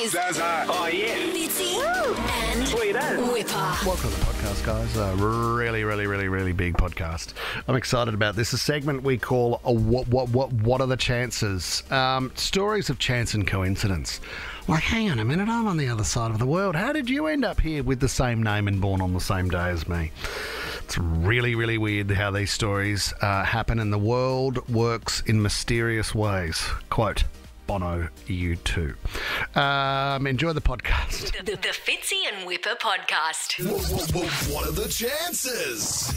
is Zaza. Oh, yeah. Fitzy and Sweet as. Wippa. Welcome to the podcast, guys. A really, really, really, really big podcast. I'm excited about this. A segment we call a what, what, what, what are the chances? Um, stories of chance and coincidence. Like, hang on a minute, I'm on the other side of the world. How did you end up here with the same name and born on the same day as me? It's really, really weird how these stories uh, happen, and the world works in mysterious ways. Quote. Bono, U2. Um, enjoy the podcast. The, the Fitzy and Wippa podcast. What, what, what are the chances?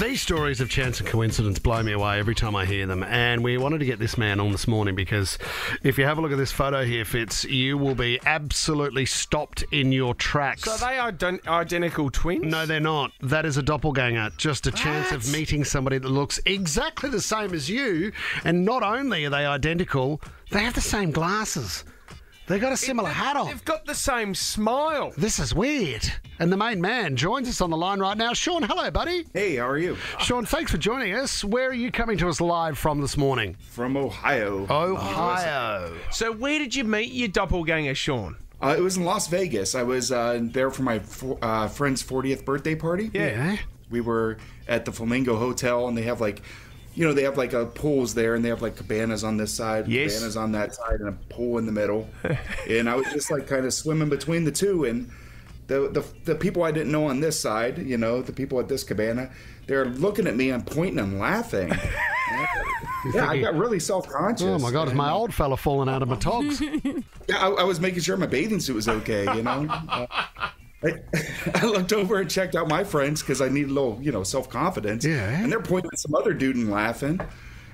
These stories of chance and coincidence blow me away every time I hear them. And we wanted to get this man on this morning because if you have a look at this photo here, Fitz, you will be absolutely stopped in your tracks. So are they ident- identical twins? no, they're not. That is a doppelganger. Just a chance of meeting somebody that looks exactly the same as you. And not only are they identical, they have the same glasses. They got a similar hat on. They've got the same smile. This is weird. And the main man joins us on the line right now. Sean, hello, buddy. Hey, how are you? Sean, thanks for joining us. Where are you coming to us live from this morning? From Ohio. Ohio. So where did you meet your doppelganger, Sean? Uh, it was in Las Vegas. I was uh, there for my fo- uh, friend's 40th birthday party. Yeah. We were at the Flamingo Hotel, and they have like, you know, they have like a pools there, and they have like cabanas on this side, Yes. cabanas on that side, and a pool in the middle. and I was just like kind of swimming between the two, and the, the the people I didn't know on this side, you know, the people at this cabana, they're looking at me and pointing and laughing. yeah, I got really self conscious. Oh my God, is my old fella falling out of my togs? Yeah, I, I was making sure my bathing suit was okay, you know. Uh, I, I looked over and checked out my friends because I need a little, you know, self confidence. Yeah. And they're pointing at some other dude and laughing.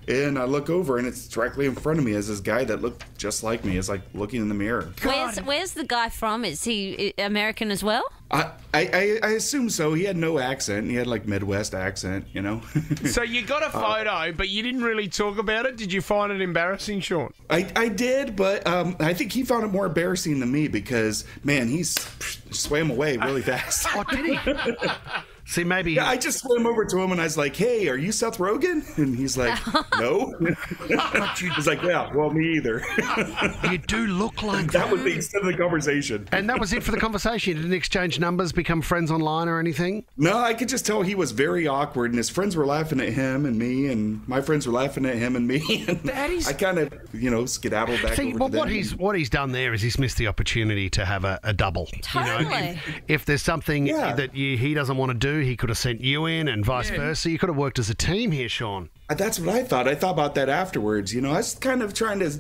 And I look over and it's directly in front of me is this guy that looked just like me. Is like looking in the mirror. Where's Where's the guy from? Is he uh, American as well? I, I, I- I assume so. He had no accent. He had like Midwest accent, you know. So you got a photo, but you didn't really talk about it. Did you find it embarrassing, Sean? I, I did, but um, I think he found it more embarrassing than me because man, he swam away really fast. oh, did he? See, maybe. Yeah, I just swam over to him and I was like, "Hey, are you Seth Rogen?" And he's like, "No." he's like, "Yeah, well, me either." you do look like that that. was the extent of the conversation. And that was it for the conversation. You didn't exchange numbers, become friends online or anything? No, I could just tell he was very awkward, and his friends were laughing at him and me, and my friends were laughing at him and me. And That is- I kind of, you know, skedaddled back See, over well, to what them. he's what he's done there is he's missed the opportunity to have a, a double. You know, Totally. if, if there's something Yeah. that you, he doesn't want to do, he could have sent you in, and vice versa. You could have worked as a team here, Sean. Uh, That's what I thought. I thought about that afterwards. You know, I was kind of trying to,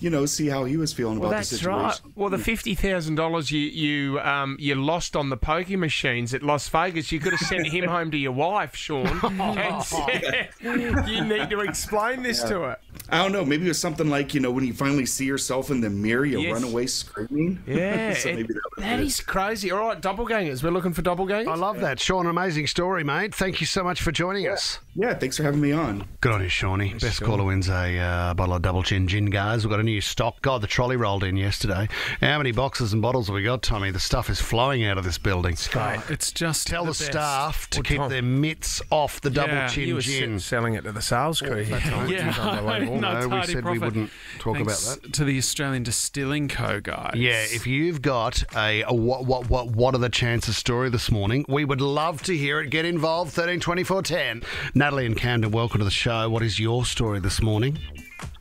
you know, see how he was feeling Well, about the that's situation. right. Well, the fifty thousand dollars you you um you lost on the poker machines at Las Vegas, you could have sent him home to your wife, Sean, and said, "You need to explain this to her." I don't know. Maybe it was something like you know when you finally see yourself in the mirror, you Yes. run away screaming. Yeah, so it- maybe that, was that it. is crazy. All right, doppelgangers. We're looking for doppelgangers. I love that, Sean. Amazing story, mate. Thank you so much for joining us. Yeah, thanks for having me on. Good on you, Shawnee. Best caller wins a uh, bottle of double chin gin, guys. We've got a new stock. God, the trolley rolled in yesterday. How many boxes and bottles have we got, Tommy? The stuff is flowing out of this building. It's just Tell the, best. staff to Well, keep Tom- their mitts off the double Yeah, chin you were gin. s- selling it to the sales crew here. Tom. Yeah, no, No, we hardy said we wouldn't talk about that. to the Australian Distilling Co. guys. Yeah, if you've got a, a what what what what are the chances story this morning, we would love to hear it. Get involved. Thirteen twenty four ten. Natalie and Camden, welcome to the show. What is your story this morning?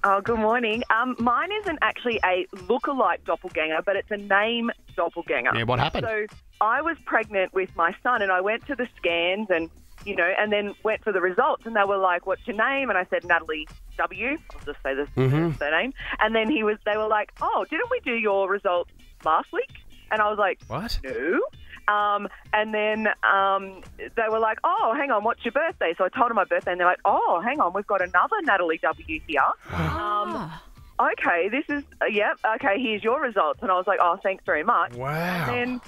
Oh, good morning. Um, mine isn't actually a look-alike doppelganger, but it's a name doppelganger. Yeah, what happened? So I was pregnant with my son, and I went to the scans, and you know, and then went for the results, and they were like, "What's your name?" And I said, "Natalie W." I'll just say the surname. And then he was, they were like, "Oh, didn't we do your results last week?" And I was like, What? no. Um, and then um, they were like, oh, hang on, what's your birthday? So I told them my birthday, and they're like, oh, hang on, we've got another Natalie W here. Um, okay, this is, uh, yep, okay, here's your results. And I was like, oh, thanks very much. Wow. And then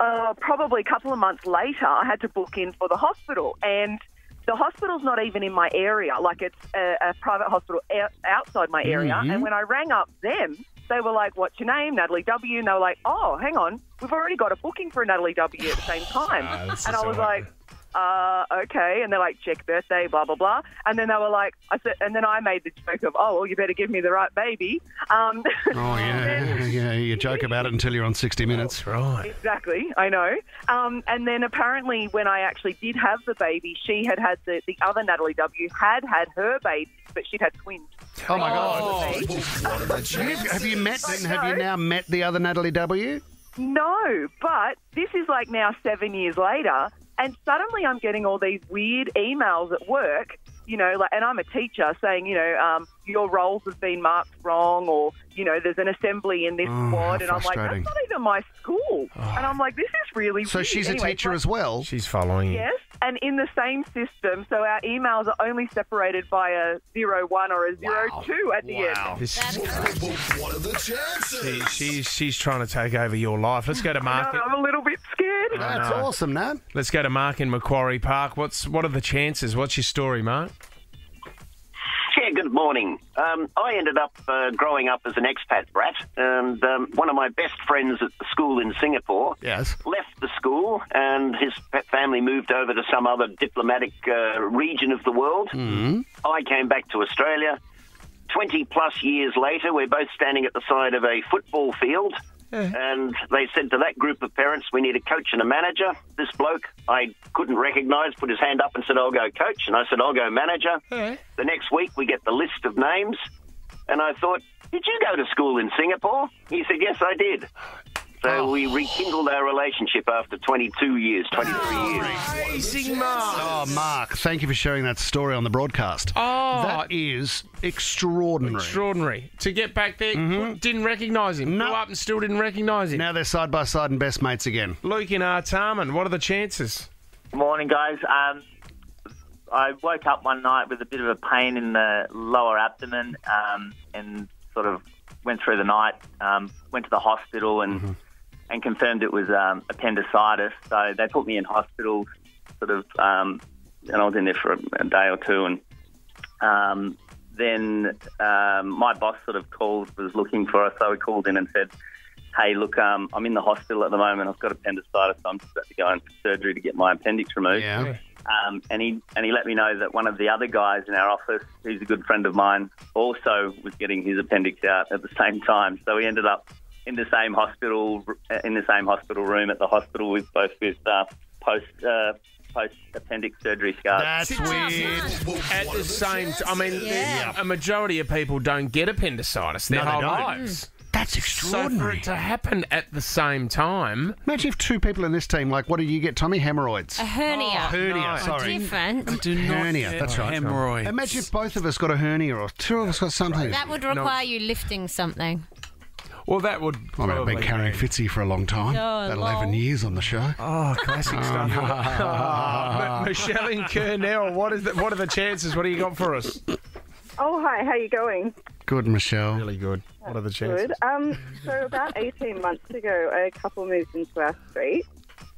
uh, probably a couple of months later, I had to book in for the hospital. And the hospital's not even in my area. Like it's a, a private hospital outside my area. Mhm. And when I rang up them, they were like, "What's your name, Natalie W?" And they were like, "Oh, hang on, we've already got a booking for Natalie W at the same time." Ah, and I was like, uh, okay. And they're like, check birthday, blah, blah, blah. And then they were like, I said, and then I made the joke of, oh, well, you better give me the right baby. Um, Oh, yeah. yeah. You joke about it until you're on 60 Minutes. Right. Exactly, I know. Um, and then apparently, when I actually did have the baby, she had had the, the other Natalie W had had her baby, but she'd had twins. Oh, my God. What are the chances? Have you met, I have you now met the other Natalie W? No, but this is like now seven years later, and suddenly I'm getting all these weird emails at work. You know, like, and I'm a teacher saying, you know, um, your roles have been marked wrong, or you know, there's an assembly in this Oh, squad, and I'm like, that's not even my school, and I'm like, this is really So weird. she's a Anyway, teacher so- as well. She's following you. Yes, and in the same system, so our emails are only separated by a zero one or a zero two at the end. This What are the chances? she, she's she's trying to take over your life. Let's go to Mark. No, I'm a little bit scared. That's awesome, Nat. Let's go to Mark in Macquarie Park. What's what are the chances? What's your story, Mark? Yeah, good morning. Um, I ended up uh, growing up as an expat brat, and um, one of my best friends at the school in Singapore Yes. left the school, and his family moved over to some other diplomatic uh, region of the world. I came back to Australia. 20 plus years later, we're both standing at the side of a football field. Eh. And they said to that group of parents, we need a coach and a manager. This bloke I couldn't recognise put his hand up and said, I'll go coach. And I said, I'll go manager. Eh. The next week, we get the list of names. And I thought, did you go to school in Singapore? He said, yes, I did. So we rekindled our relationship after 22 years, 23 years. Amazing, Mark. Oh, Mark, thank you for sharing that story on the broadcast. Oh, That is extraordinary. extraordinary. To get back there, didn't recognise him. No. Grew up and still didn't recognise him. now they're side by side and best mates again. Luke in Artarmon, what are the chances? Morning, guys. Um, I woke up one night with a bit of a pain in the lower abdomen um, and sort of went through the night, um, went to the hospital and, and confirmed it was um, appendicitis. So they put me in hospital, sort of, um, and I was in there for a, a day or two. And um, then um, my boss sort of called, was looking for us, so he called in and said, hey, look, um, I'm in the hospital at the moment. I've got appendicitis. So I'm just about to go in for surgery to get my appendix removed. Yeah. Um, and he and he let me know that one of the other guys in our office, who's a good friend of mine, also was getting his appendix out at the same time. So we ended up in the same hospital in the same hospital room at the hospital with both with uh, post uh, post appendix surgery scars. That's weird. At the same time, I mean, Yeah. a majority of people don't get appendicitis their No, they whole don't. lives. That's So for extraordinary. it to happen at the same time, Imagine if two people in this team, like, what did you get, Tommy? Hemorrhoids. a hernia. A hernia, no. sorry. Different. Do not Hernia, get that's right. Hemorrhoids. Imagine if both of us got a hernia or two of us got something. That would require you lifting something. Well, that would. I mean, I've been carrying be- Fitzy for a long time. Oh, About lol. 11 years on the show. Oh, classic stuff. Oh, Michelle and Kurnell, what is the, what are the chances? What do you got for us? Oh, hi, how you going? Good, Michelle. Really good. What are the chances? Good. Um, so about 18 months ago, a couple moved into our street.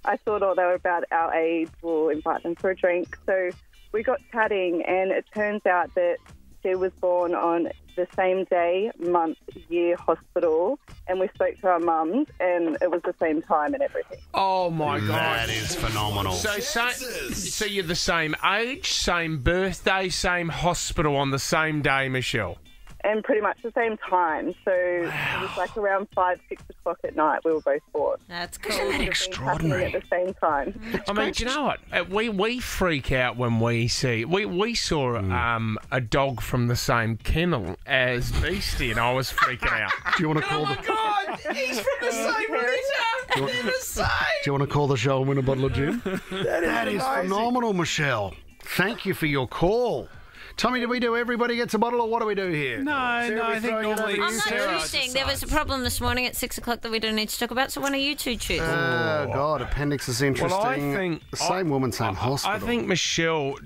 I thought, oh, they were about our age. We'll invite them for a drink. So we got chatting, and it turns out that she was born on the same day, month, year, hospital, and we spoke to our mums, and it was the same time and everything. Oh my god. That is phenomenal. So, sa- so you're the same age, same birthday, same hospital on the same day, Michelle. And pretty much the same time. So it was like around five, six o'clock at night. We were both born. That's cool. Happening Extraordinary. at the same time. I mean, do you know what? Uh, We we freak out when we see we we saw um, a dog from the same kennel as Beastie, and I was freaking out. Do you want to call Oh the God, he's from the same litter. They're the same. Do you want to call the show and win a bottle of gin? that is phenomenal, Michelle. Thank you for your call. Tommy, do we do everybody gets a bottle, or what do we do here? No, no, I think normally I'm not Sarah choosing. There was a problem this morning at six o'clock that we don't need to talk about. So, when are you two choose? Oh God, appendix is interesting. Well, I think the same woman, same hospital. I think Michelle,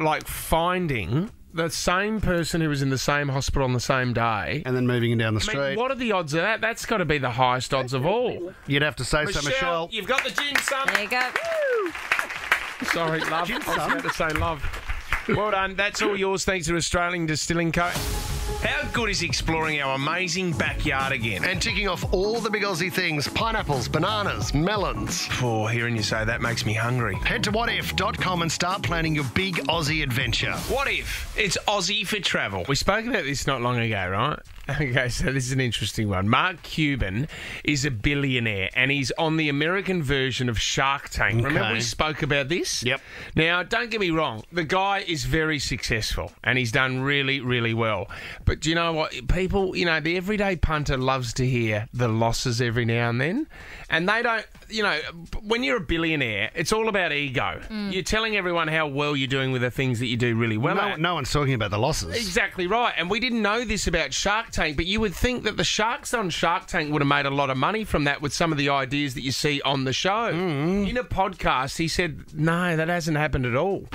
like finding the same person who was in the same hospital on the same day. and then moving in down the I street. mean, what are the odds of that? That's got to be the highest odds of all. You'd have to say Michelle, so, Michelle. you've got the gin, son. there you go. Sorry, love. I was about to say love. Well done. That's all yours. Thanks to Australian Distilling Co. How good is exploring our amazing backyard again? And ticking off all the big Aussie things pineapples, bananas, melons. For hearing you say that makes me hungry. Head to wotif.com and start planning your big Aussie adventure. Wotif it's Aussie for travel? We spoke about this not long ago, right? Okay, so this is an interesting one. Mark Cuban is a billionaire and he's on the American version of Shark Tank. Remember we spoke about this? Yep. Now, don't get me wrong, the guy is very successful and he's done really, really well. But do you know what? People, you know, the everyday punter loves to hear the losses every now and then. And they don't, you know, when you're a billionaire, it's all about ego. Mm. You're telling everyone how well you're doing with the things that you do really well no, no one's talking about the losses. Exactly right. And we didn't know this about Shark Tank, but you would think that the sharks on Shark Tank would have made a lot of money from that with some of the ideas that you see on the show. Mm-hmm. In a podcast, he said, no, that hasn't happened at all.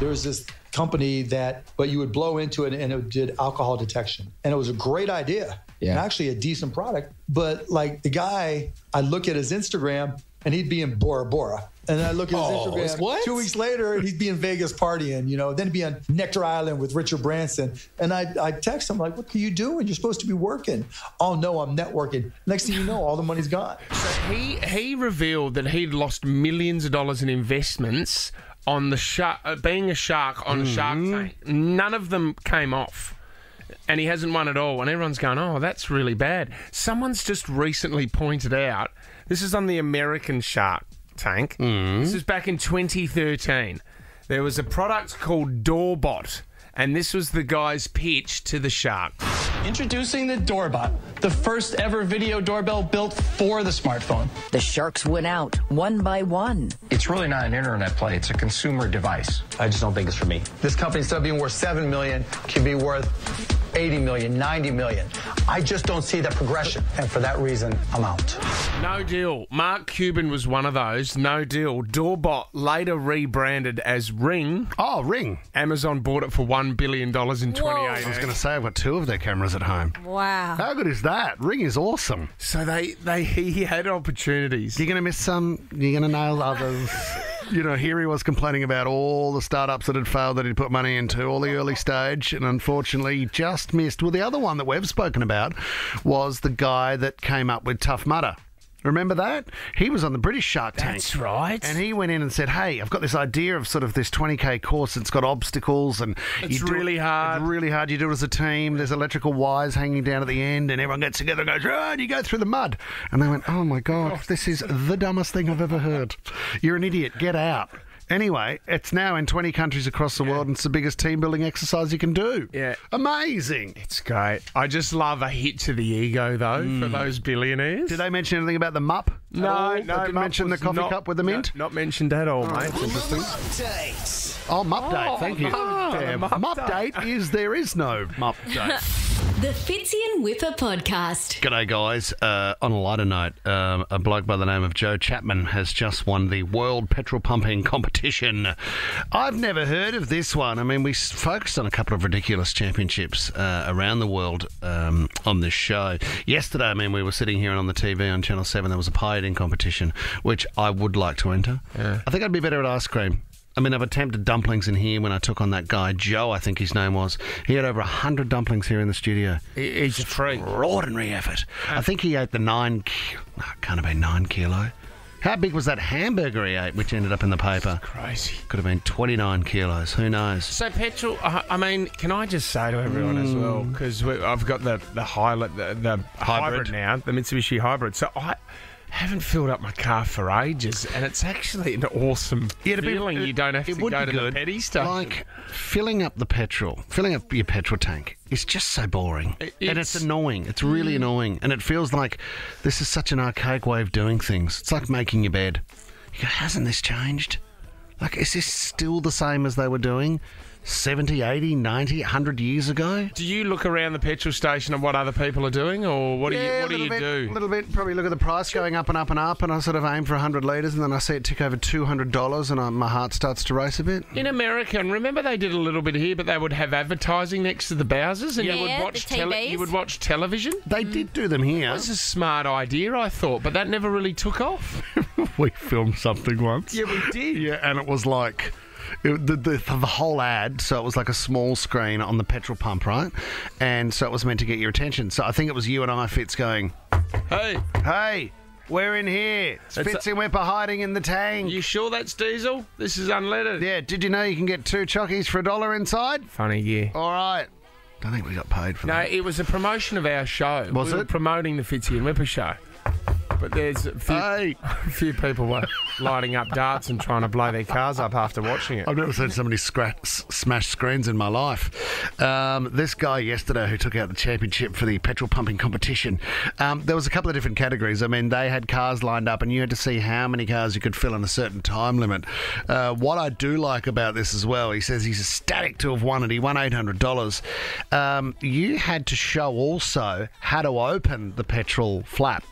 There was this company that, but you would blow into it and it did alcohol detection. And it was a great idea. And actually a decent product. But like the guy, I look at his Instagram and he'd be in Bora Bora. And then I look at his Oh, Instagram what? two weeks later and he'd be in Vegas partying, you know, then be on Necker Island with Richard Branson. And I I text him like, what are you doing? You're supposed to be working. Oh no, I'm networking. Next thing you know, all the money's gone. He he revealed that he'd lost millions of dollars in investments on the shark, uh, being a shark on a Shark Tank. None of them came off. And he hasn't won at all. And everyone's going, oh, that's really bad. Someone's just recently pointed out this is on the American Shark Tank. Mm. This is back in 2013. There was a product called Doorbot. And this was the guy's pitch to the shark. Introducing the Doorbot, the first ever video doorbell built for the smartphone. The sharks went out one by one. It's really not an internet play, it's a consumer device. I just don't think it's for me. This company, instead of being worth 7 million, can be worth 80 million, 90 million. I just don't see the progression. And for that reason, I'm out. No deal. Mark Cuban was one of those. No deal. Doorbot later rebranded as Ring. Oh, Ring. Amazon bought it for $1 billion in 2018. I was going to say, I've got two of their cameras at home. Wow. How good is that? Ring is awesome. So they, they he had opportunities. You're going to miss some, you're going to nail others. You know, here he was complaining about all the startups that had failed that he'd put money into, all the early stage, and unfortunately just missed. Well, the other one that we've spoken about was the guy that came up with Tough Mudder. Remember that? He was on the British Shark Tank. That's right. And he went in and said, "Hey, I've got this idea of sort of this 20k course that's got obstacles and It's you do it- really hard. It's really hard. You do it as a team. There's electrical wires hanging down at the end, and everyone gets together and goes, you go through the mud. And they went, oh my god, this is the dumbest thing I've ever heard. You're an idiot. Get out. Anyway, it's now in 20 countries across the world, and it's the biggest team building exercise you can do. Yeah. Amazing. It's great. I just love a hit to the ego, though, for mm. those billionaires. Did they mention anything about the MUP? No, all? no. They didn't mention the coffee not- cup with the no, mint? not mentioned at all, mate. It's interesting. Updates. Oh, MUP date. Oh, Thank you. Oh, Yeah, Mupp ah, MUP date is there is no MUP date. The Fitzy and Wippa podcast. G'day, guys. Uh, on a lighter note, um, a bloke by the name of Joe Chapman has just won the World Petrol Pumping Competition. I've never heard of this one. I mean, we s- focused on a couple of ridiculous championships uh, around the world um, on this show. Yesterday, I mean, we were sitting here and on the TV on Channel 7, there was a pie eating competition, which I would like to enter. I think I'd be better at ice cream. I mean, I've attempted dumplings in here when I took on that guy, Joe, I think his name was. He had over 100 dumplings here in the studio. He's a treat. Extraordinary effort. I think he ate the nine. Ki- no, it can't have been nine kilo. How big was that hamburger he ate, which ended up in the paper? Crazy. Could have been 29 kilos. Who knows? So petrol. I I mean, can I just say to everyone as well mm. because I've got the the highlight the, the hybrid. Hybrid. now, the Mitsubishi hybrid. So I haven't filled up my car for ages, and it's actually an awesome Yeah, it'd be- feeling. you don't have it to go to good. the petty station. Like filling up the petrol, filling up your petrol tank is just so boring, It- and it's it's- annoying. It's really mm. annoying, and it feels like this is such an archaic way of doing things. It's like making your bed. You go, hasn't this changed? Like, is this still the same as they were doing 70, 80, 90, 100 years ago? do you look around the petrol station and what other people are doing, or what do you what do you bit, do? A little bit. Probably look at the price going up and up and up, and I sort of aim for 100 litres, and then I see it tick over $200, and I, my heart starts to race a bit. In America, and remember they did a little bit here, but they would have advertising next to the Bowsers, and you Yeah, would the watch tele- you would watch television. They mm. did do them here. That's a smart idea, I thought, but that never really took off. we filmed something once. Yeah, we did. Yeah, and it was like It, the, the, the whole ad, so it was like a small screen on the petrol pump, right? And so it was meant to get your attention. So I think it was you and I, Fitz, going, Hey, Hey, we're in here. It's Fitz and Wippa hiding in the tank. you sure that's diesel? This is unleaded. Yeah, did you know you can get two chockies for a dollar inside? Funny, yeah. All right. Don't think we got paid for that. No, that. it was a promotion of our show. Was we were it? promoting the Fitzy and Wippa show. But there's a few, Hey. a few people were lighting up darts and trying to blow their cars up after watching it. I've never seen so many scra- s- smashed screens in my life. Um, this guy yesterday who took out the championship for the petrol pumping competition, um, there was a couple of different categories. I mean, they had cars lined up, and you had to see how many cars you could fill in a certain time limit. Uh, what I do like about this as well, he says he's ecstatic to have won it. He won eight hundred dollars. Um, you had to show also how to open the petrol flap.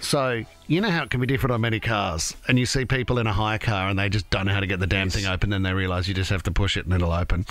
So you know how it can be different on many cars, and you see people in a hire car and they just don't know how to get the damn thing open. Then they realise you just have to push it and it'll open.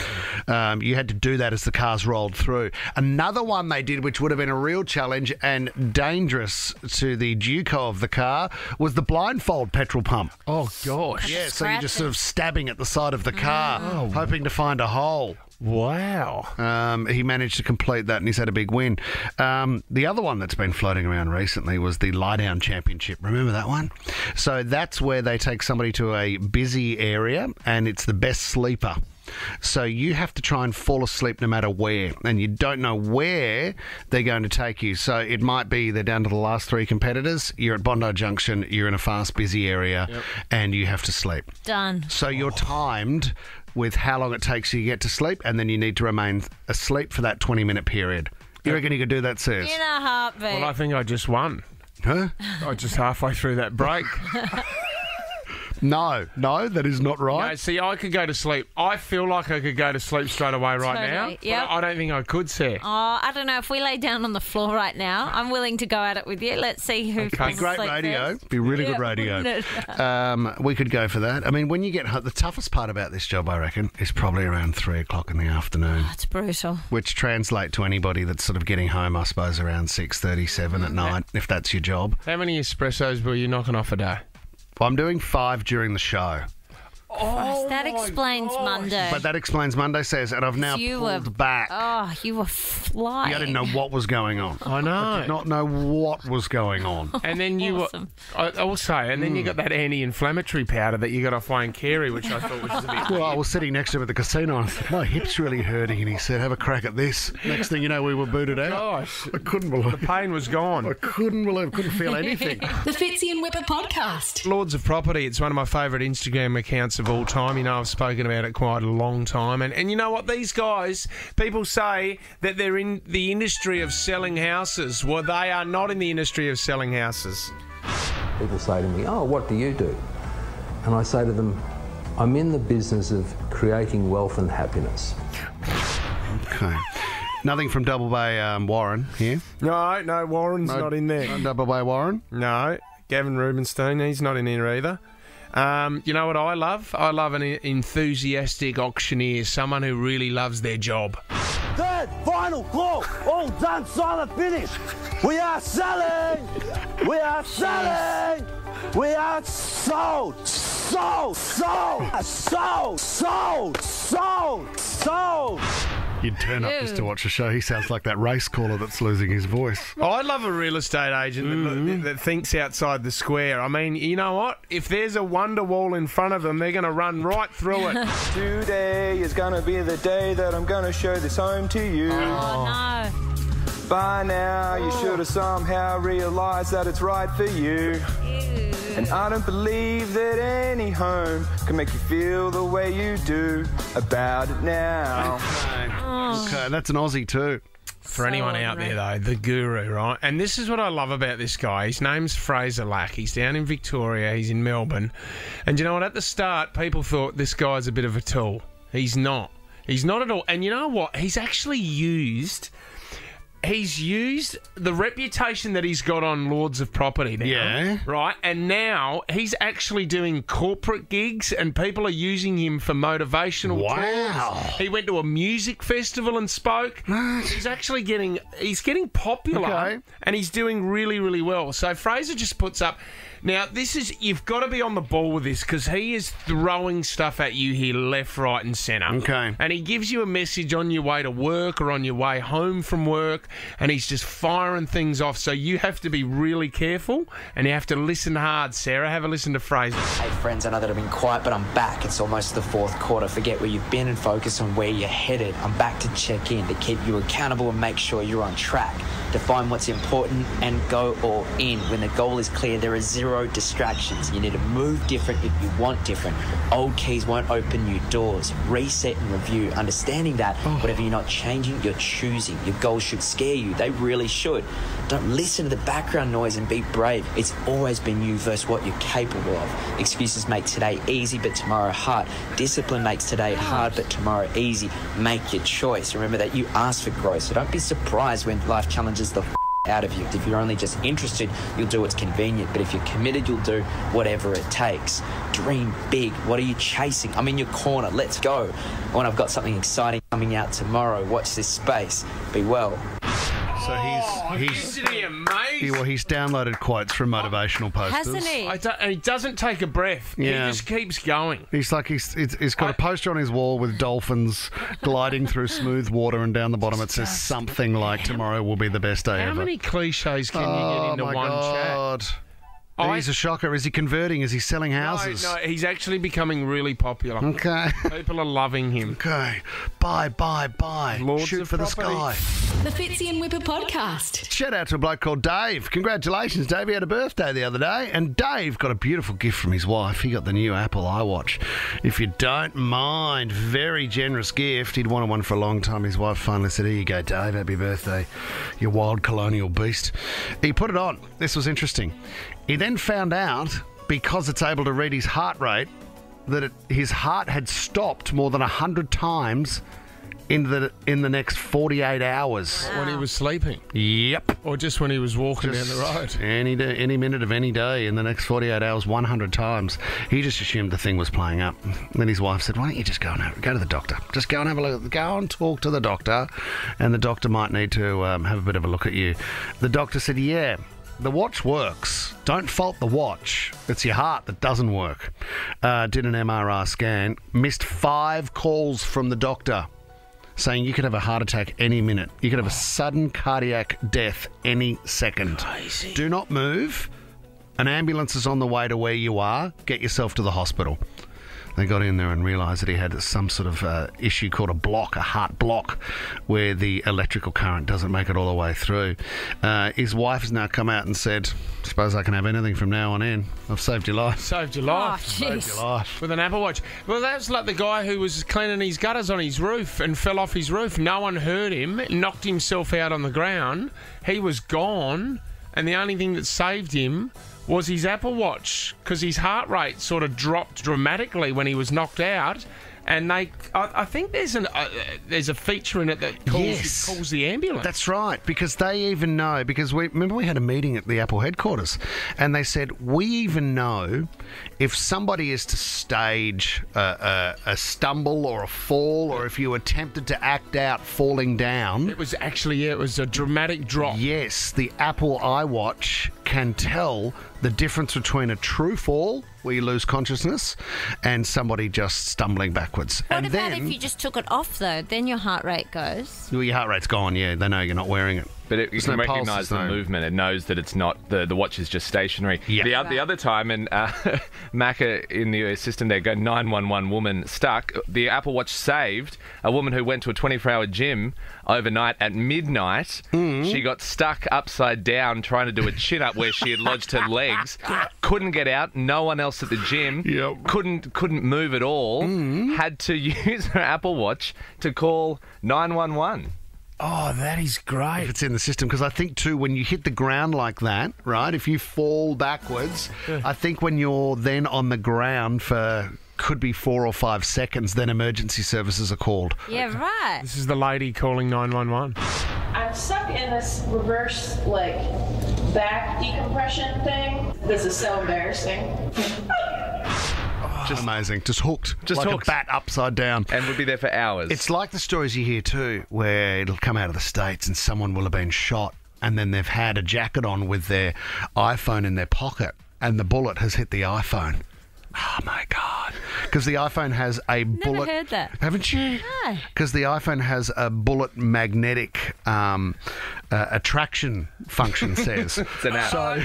Um, you had to do that as the cars rolled through. Another one they did, which would have been a real challenge and dangerous to the Duco of the car, was the blindfold petrol pump. Oh, gosh. Yeah, so you're just sort of stabbing at the side of the car, Mm. hoping to find a hole. Wow. Um, he managed to complete that and he's had a big win. Um, the other one that's been floating around recently was the Lie Down Championship. Remember that one? So that's where they take somebody to a busy area and it's the best sleeper. So you have to try and fall asleep no matter where, and you don't know where they're going to take you. So it might be they're down to the last three competitors. You're at Bondi Junction. You're in a fast, busy area, and you have to sleep. Done. So you're timed with how long it takes you to get to sleep, and then you need to remain asleep for that 20 minute period. You reckon you could do that, Sis? In a heartbeat. Well, I think I just won. Huh? I just halfway through that break. No, no, that is not No, right. see, I could go to sleep. I feel like I could go to sleep straight away right now. Totally, yep. But I don't think I could, Sarah. Oh, I don't know. If we lay down on the floor right now, I'm willing to go at it with you. Let's see who Be falls great asleep radio. first. Be really Yeah, good radio. wouldn't it? Um, we could go for that. I mean, when you get home, the toughest part about this job, I reckon, is probably around three o'clock in the afternoon. It's brutal. which translate to anybody that's sort of getting home, I suppose, around six thirty-seven at night, if that's your job. How many espressos were you knocking off a day? I'm doing five during the show, Christ, that explains Monday. but that explains Monday says, and I've now you pulled were back. Oh, you were flying. I didn't know what was going on. I know. I did not know what was going on. And then you Awesome. were, I, I will say, and then Hmm. you got that anti-inflammatory powder that you got off Wayne Carey, which I thought was just a bit. Well, I was sitting next to him at the casino and I said, My hip's really hurting. And he said, Have a crack at this. Next thing you know, we were booted out. Gosh, I couldn't believe the pain was gone. I couldn't believe, I couldn't feel anything. The Fitzy and Wippa podcast. Lords of Property, it's one of my favourite Instagram accounts of all time. You know, I've spoken about it quite a long time. And, and you know what? These guys, people say that they're in the industry of selling houses. Well, they are not in the industry of selling houses. People say to me, Oh, what do you do? And I say to them, I'm in the business of creating wealth and happiness. Okay. Nothing from Double Bay um, Warren here. No, no, Warren's No, not in there. Double Bay Warren. No, Gavin Rubinstein, he's not in here either. Um, you know what I love? I love an enthusiastic auctioneer, someone who really loves their job. Third, final call. All done, silent, finish. We are selling. We are selling. We are sold. Sold. Sold. Sold. Sold. Sold. Sold. You'd turn up just to watch a show. He sounds like that race caller that's losing his voice. Oh, I love a real estate agent Mm-hmm. that, that thinks outside the square. I mean, you know what? If there's a wonder wall in front of them, they're going to run right through it. Today is gonna be the day that I'm gonna show this home to you. Oh, no. By now, you oh. should have somehow realized that it's right for you. And I don't believe that any home can make you feel the way you do about it now. Oh. Okay, that's an Aussie too. For anyone out there, though, the guru, right? And this is what I love about this guy. His name's Fraser Lack. He's down in Victoria. He's in Melbourne. And you know what? At the start, people thought this guy's a bit of a tool. He's not. He's not at all. And you know what? He's actually used he's used the reputation that he's got on Lords of Property now. Yeah. Right. And now he's actually doing corporate gigs and people are using him for motivational Wow. tours. He went to a music festival and spoke. He's actually getting he's getting popular Okay. and he's doing really, really well. So Fraser just puts up now, this is you've got to be on the ball with this because he is throwing stuff at you here, left, right, and centre. Okay. And he gives you a message on your way to work or on your way home from work, and he's just firing things off. So you have to be really careful and you have to listen hard, Sarah. Have a listen to Fraser. Hey friends, I know that I've been quiet, but I'm back. It's almost the fourth quarter. Forget where you've been and focus on where you're headed. I'm back to check in, to keep you accountable and make sure you're on track. Define what's important and go all in. When the goal is clear, there are zero distractions. You need to move different if you want different. Old keys won't open new doors. Reset and review. Understanding that oh. whatever you're not changing, you're choosing. Your goals should scare you. They really should. Don't listen to the background noise and be brave. It's always been you versus what you're capable of. Excuses make today easy, but tomorrow hard. Discipline makes today hard, but tomorrow easy. Make your choice. Remember that you asked for growth, so don't be surprised when life challenges the f- out of you. If you're only just interested, you'll do what's convenient. But if you're committed, you'll do whatever it takes. Dream big. What are you chasing? I'm in your corner. Let's go. When I've got something exciting coming out tomorrow, watch this space. Be well. So he's oh, he's Isn't he amazing? he, well, he's downloaded quotes from motivational posters. Hasn't he? I don't, he doesn't take a breath. Yeah. He just keeps going. He's like he's he's, he's got a poster on his wall with dolphins gliding through smooth water, and down the bottom it says something like "Tomorrow will be the best day How ever." many cliches can you oh get into my one god! chat? He's a shocker. Is he converting? Is he selling houses? No, no, he's actually becoming really popular. Okay. People are loving him. Okay. Bye, bye, bye. Lords Shoot of for the sky. The Fitzy and Wippa podcast. Shout out to a bloke called Dave. Congratulations, Dave. He had a birthday the other day, and Dave got a beautiful gift from his wife. He got the new Apple iWatch. If you don't mind, very generous gift. He'd wanted one for a long time. His wife finally said, Here you go, Dave. Happy birthday, you wild colonial beast. He put it on. This was interesting. He then found out, because it's able to read his heart rate, that it, his heart had stopped more than 100 times in the in the next 48 hours. When he was sleeping. Yep. Or just when he was walking down the road. Any day, any minute of any day in the next 48 hours, 100 times. He just assumed the thing was playing up. Then his wife said, "Why don't you just go and have, go to the doctor? Just go and have a look. Go and talk to the doctor, and the doctor might need to um, have a bit of a look at you." The doctor said, "Yeah." The watch works. Don't fault the watch. It's your heart that doesn't work. Uh, did an MRI scan. Missed five calls from the doctor saying you could have a heart attack any minute. You could have a sudden cardiac death any second. Crazy. Do not move. An ambulance is on the way to where you are. Get yourself to the hospital. They got in there and realised that he had some sort of uh, issue called a block, a heart block, where the electrical current doesn't make it all the way through. Uh, his wife has now come out and said, "Suppose I can have anything from now on in. I've saved your life." Saved your life. Oh, Saved your life. With an Apple Watch. Well, that's like the guy who was cleaning his gutters on his roof and fell off his roof. No one heard him, knocked himself out on the ground. He was gone, and the only thing that saved him was his Apple Watch because his heart rate sort of dropped dramatically when he was knocked out. And they, I, I think there's an uh, there's a feature in it that calls, Yes. calls the ambulance. That's right, because they even know. Because we remember we had a meeting at the Apple headquarters, and they said we even know if somebody is to stage a, a, a stumble or a fall, or if you attempted to act out falling down. It was actually yeah, it was a dramatic drop. Yes, the Apple iWatch can tell the difference between a true fall where you lose consciousness and somebody just stumbling backwards. What and about then if you just took it off though? Then your heart rate goes. well, your heart rate's gone. Yeah, they know you're not wearing it. But it, you There's can no recognise there's the no- movement. It knows that it's not the the watch is just stationary. Yeah. The, oth- the other time, and uh, Macca in the system there, go nine one one woman stuck. The Apple Watch saved a woman who went to a twenty four hour gym overnight at midnight. Hmm. She got stuck upside down trying to do a chin up where she had lodged her legs. Couldn't get out. No one else at the gym. Couldn't couldn't move at all. Hmm. Had to use her Apple Watch to call nine one one. Oh, that is great. If it's in the system, because I think too, when you hit the ground like that, right? If you fall backwards, I think when you're then on the ground for could be four or five seconds, then emergency services are called. Yeah, right. This is the lady calling 911. I'm I'm stuck in this reverse, like, back decompression thing. This is so embarrassing. Just amazing. Just hooked. Just like hooked. a bat upside down. And would be there for hours. It's like the stories you hear too, where it'll come out of the States and someone will have been shot and then they've had a jacket on with their iPhone in their pocket and the bullet has hit the iPhone. Oh my God. Because the iPhone has a Never bullet. heard that. Haven't you? No. Because the iPhone has a bullet magnetic um, uh, attraction function, says. It's an app. So,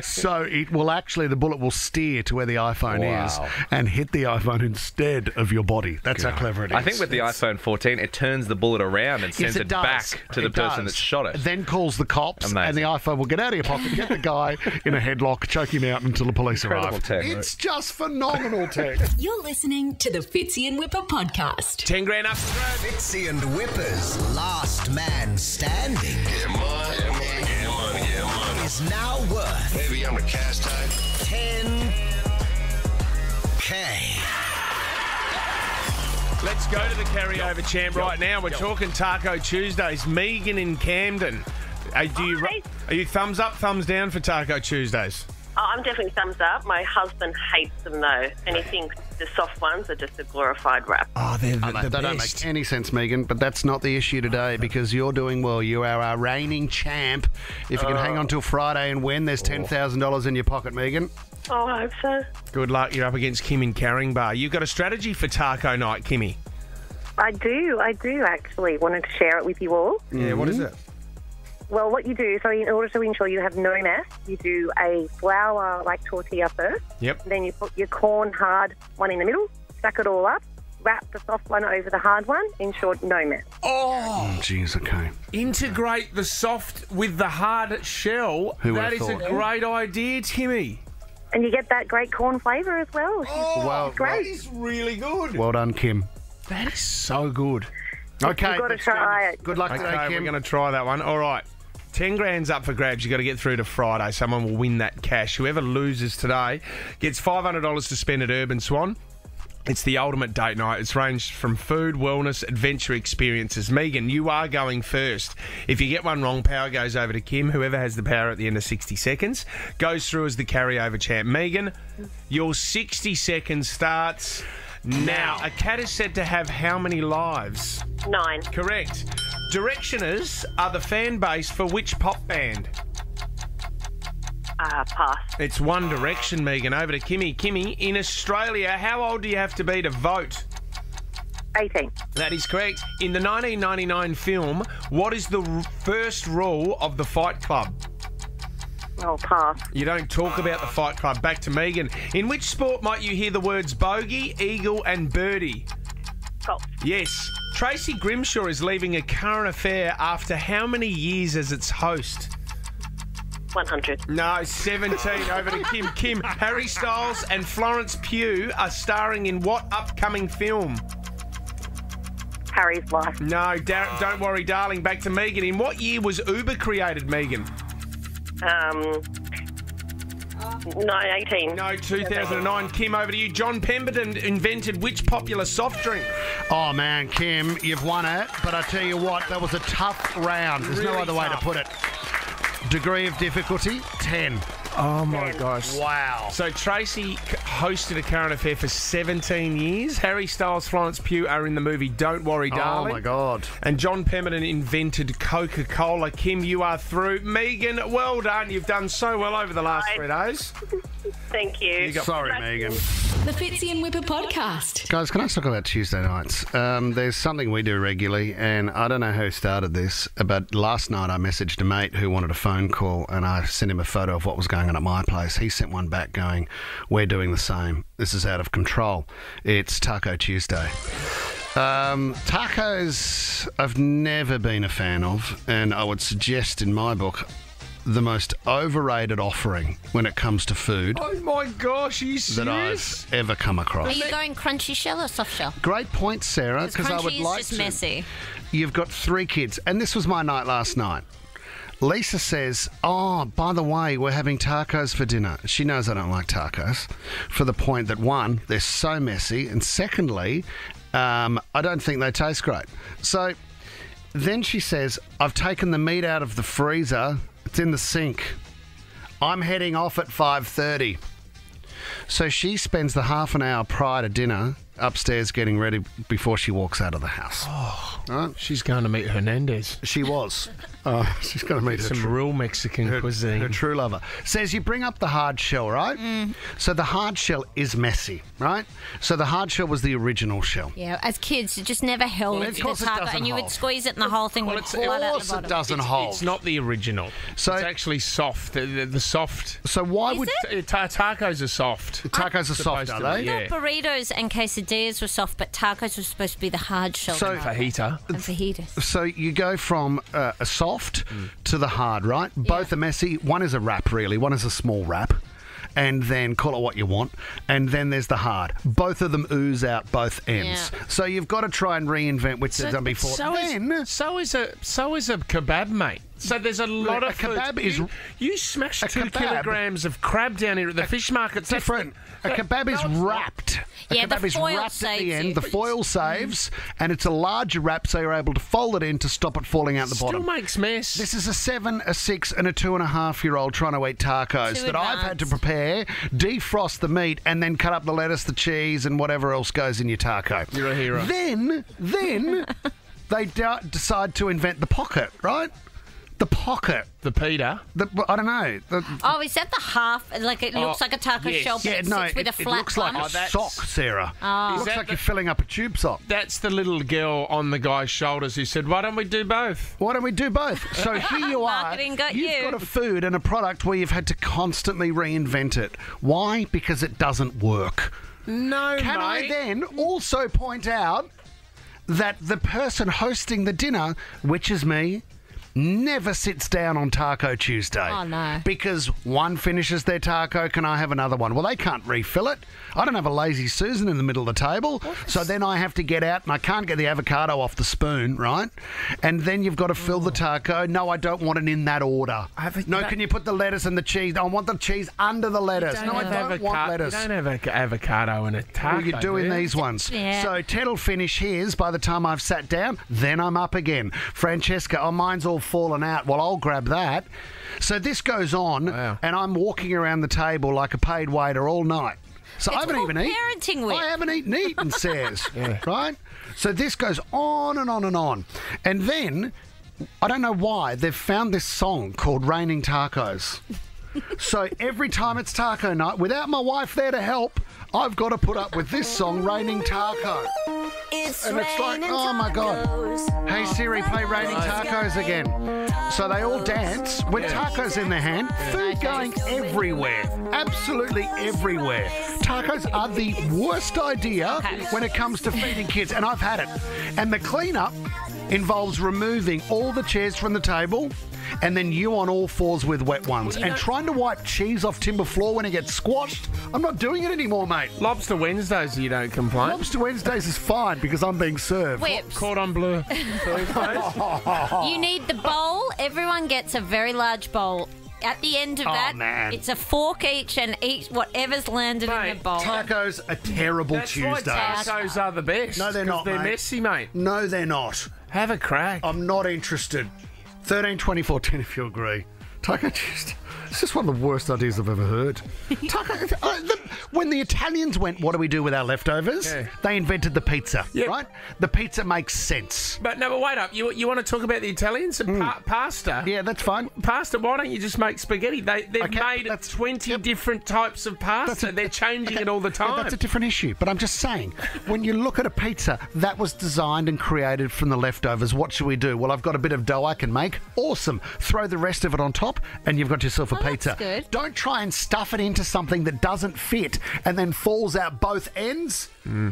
so it will actually, the bullet will steer to where the iPhone is and hit the iPhone instead of your body. That's how clever it is. I think with the iPhone 14, it turns the bullet around and sends Yes, it, does. back to the It person does. that shot it. Then calls the cops, and the iPhone will get out of your pocket, get the guy in a headlock, choke him out until the police Incredible arrive. tech. It's just phenomenal tech. You're listening to the Fitzy and Wippa podcast. 10 grand up. Fitzy and Wippa's last man standing. Get money, get money, get money, get money. Is now worth. Baby, I'm a cast type. 10 K. Let's go to the carryover champ right now. We're talking Taco Tuesdays. Megan in Camden. Uh, do you, Hi. are you thumbs up, thumbs down for Taco Tuesdays? Oh, I'm definitely thumbs up. My husband hates them though, and he thinks the soft ones are just a glorified wrap. Oh, ah, they're the, Oh, mate, the they don't best. make any sense, Megan, but that's not the issue today because you're doing well. You are our reigning champ. If you can hang on till Friday and win, there's $10,000 in your pocket, Megan. Oh, I hope so. Good luck. You're up against Kim in Caringbah. You've got a strategy for Taco Night, Kimmy. I do, I do actually wanted to share it with you all. Yeah, what is mm-hmm. it? Well, what you do, so in order to ensure you have no mess, you do a flour like tortilla first. Yep. Then you put your corn hard one in the middle, stack it all up, wrap the soft one over the hard one, ensure no mess. Oh, mm, Jeez, okay. integrate the soft with the hard shell. Who that would've is a thought? great idea, Timmy. And you get that great corn flavour as well. Oh, Well, great. That is really good. well done, Kim. That is so good. Okay. You've got to try it. Good luck Okay, today, we're going to try that one. All right. 10 grand's up for grabs. You've got to get through to Friday. Someone will win that cash. Whoever loses today gets $500 to spend at Urban Swan. It's the ultimate date night. It's ranged from food, wellness, adventure experiences. Megan, you are going first. If you get one wrong, power goes over to Kim. Whoever has the power at the end of 60 seconds goes through as the carryover champ. Megan, your 60 seconds starts now. A cat is said to have how many lives? Nine. Correct. Directioners are the fan base for which pop band? Uh, pass. It's One Direction, Megan. Over to Kimmy. Kimmy, in Australia, how old do you have to be to vote? 18. That is correct. In the 1999 film, what is the r- first rule of the Fight Club? Oh, pass. You don't talk about the Fight Club. Back to Megan. In which sport might you hear the words bogey, eagle, and birdie? Golf. Yes. Tracy Grimshaw is leaving a current affair after how many years as its host? 100. No, 17. Over to Kim. Kim, Harry Styles and Florence Pugh are starring in what upcoming film? Harry's life. No, da- don't worry, darling. Back to Megan. In what year was Uber created, Megan? Um, 918. No, 2009. Kim, over to you. John Pemberton invented which popular soft drink? Oh man, Kim, you've won it. But I tell you what, that was a tough round. There's no Really other way to put it. Degree of difficulty, 10. Oh my gosh. Wow. So Tracy c- hosted a current affair for 17 years. Harry Styles, Florence Pugh are in the movie Don't Worry, Darling. Oh my God. And John Pemberton invented Coca Cola. Kim, you are through. Megan, well done. You've done so well over the last three days. Thank you. You got- Sorry, Megan. The Fitzy and Wippa podcast. Guys, can I talk about Tuesday nights? Um, there's something we do regularly, and I don't know who started this, but last night I messaged a mate who wanted a phone call, and I sent him a photo of what was going on at my place. He sent one back going, We're doing the same. This is out of control. It's Taco Tuesday. Um, tacos, I've never been a fan of, and I would suggest in my book, the most overrated offering when it comes to food Oh my gosh, are you that? I've ever come across. Are you going crunchy shell or soft shell? Great point, Sarah, Because because I crunchy would is like just to. messy. You've got three kids, and this was my night last night. Lisa says, Oh, by the way, we're having tacos for dinner. She knows I don't like tacos for the point that one, they're so messy, and secondly, um, I don't think they taste great. So then she says, I've taken the meat out of the freezer. It's in the sink. I'm heading off at 5.30. So she spends the half an hour prior to dinner upstairs getting ready before she walks out of the house. Oh, she's going to meet Hernandez. She was. Uh, she's going to meet her some real Mexican her, cuisine. her true lover. Says you bring up the hard shell, right? Mm. So the hard shell is messy, right? So the hard shell was the original shell. Yeah, as kids, it just never held Well, of the course it taco, doesn't and you hold. would squeeze it, and the whole thing would it's- fall of out course it doesn't it's, hold. It's not the original. So- it's actually soft. The, the, the soft. So why would Ta- ta- tacos are soft? tacos are soft, Supposed are to they? be, Yeah. Burritos and quesadillas were soft, but tacos were supposed to be the hard shell. So- type. Fajita. and fajitas. So you go from uh, a soft Mm. to the hard, right? Both are messy. One is a wrap, really. One is a small wrap. And then call it what you want. And then there's the hard. Both of them ooze out both ends. Yeah. So you've got to try and reinvent which they've done before. So is, so is a so is a kebab, mate. So there's a lot a of kebab is- you, you smash two kebab- kilograms of crab down here at the fish market. Different. A kebab is no, it's not. wrapped. A Yeah, the kebab is foil wrapped at the end. The foil saves, and it's a larger wrap, so you're able to fold it in to stop it falling out the Still bottom. makes mess. This is a seven, a six, and a two and a half year old trying to eat tacos Too that I've had to prepare, defrost the meat, and then cut up the lettuce, the cheese, and whatever else goes in your taco. You're a hero. Then, then they d- decide to invent the pocket, right? The pocket. The pita. The, I don't know. The, Oh, is that the half? Like it Oh, looks like a taco yes. shell, but yeah, it no, sits with it, a it flat looks like bun? a Oh, sock, Sarah. Oh. It Is looks like the- you're filling up a tube sock. That's the little girl on the guy's shoulders who said, "Why don't we do both?" Why don't we do both? So here you are. Marketing got you've you. got a food and a product where you've had to constantly reinvent it. Why? Because it doesn't work. No, Can I then also point out that the person hosting the dinner, which is me, never sits down on Taco Tuesday. Oh, no. Because one finishes their taco, can I have another one? Well, they can't refill it. I don't have a lazy Susan in the middle of the table, so then I have to get out and I can't get the avocado off the spoon, right? And then you've got to fill the taco. No, I don't want it in that order. No, can you put the lettuce and the cheese? I want the cheese under the lettuce. No, I don't want lettuce. You don't have a- avocado in a taco. Well, you're doing do you? these ones. Yeah. So Ted will finish his by the time I've sat down. Then I'm up again. Francesca, oh, mine's all fallen out. Well, I'll grab that. So this goes on, Wow. and I'm walking around the table like a paid waiter all night. So I haven't even eaten. parenting week. I haven't eaten eaten, says. Right? So this goes on and on and on. And then, I don't know why, they've found this song called Raining Tacos. So every time it's taco night, without my wife there to help, I've got to put up with this song, Raining Taco. It's And it's like, oh my God. Hey Siri, play Raining Tacos again. So they all dance with tacos in their hand, food going everywhere. Absolutely everywhere. Tacos are the worst idea when it comes to feeding kids, and I've had it. And the cleanup involves removing all the chairs from the table. And then you on all fours with wet ones. and trying to wipe cheese off timber floor when it gets squashed. I'm not doing it anymore, mate. Lobster Wednesdays, you don't complain. Lobster Wednesdays is fine because I'm being served. Whips. Cordon bleu. You need the bowl. Everyone gets a very large bowl. At the end of Oh, that, man. it's a fork each and eat whatever's landed in the bowl. Tacos are terrible That's why tacos are the best. No, they're not. They're mate. messy, mate. No, they're not. Have a crack. I'm not interested. 13, 24, 10 if you agree. Taco Tuesday. It's just one of the worst ideas I've ever heard. Taco, uh, the, when the Italians went, what do we do with our leftovers? Yeah. They invented the pizza, Yeah. right? The pizza makes sense. But no, but wait up. You, you want to talk about the Italians and pa- pasta? Yeah, that's fine. Pasta. Why don't you just make spaghetti? They they've Okay, made that's- twenty different types of pasta. A- They're changing Okay, it all the yeah, time. that's a different issue. But I'm just saying, when you look at a pizza that was designed and created from the leftovers, what should we do? Well, I've got a bit of dough I can make. Awesome. Throw the rest of it on top, and you've got yourself a that's Oh, pizza. good. Don't try and stuff it into something that doesn't fit and then falls out both ends.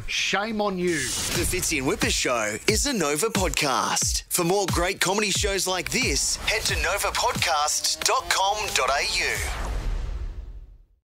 Shame on you. The Fitzy and Wippa Show is a Nova podcast. For more great comedy shows like this, head to novapodcast.com.au.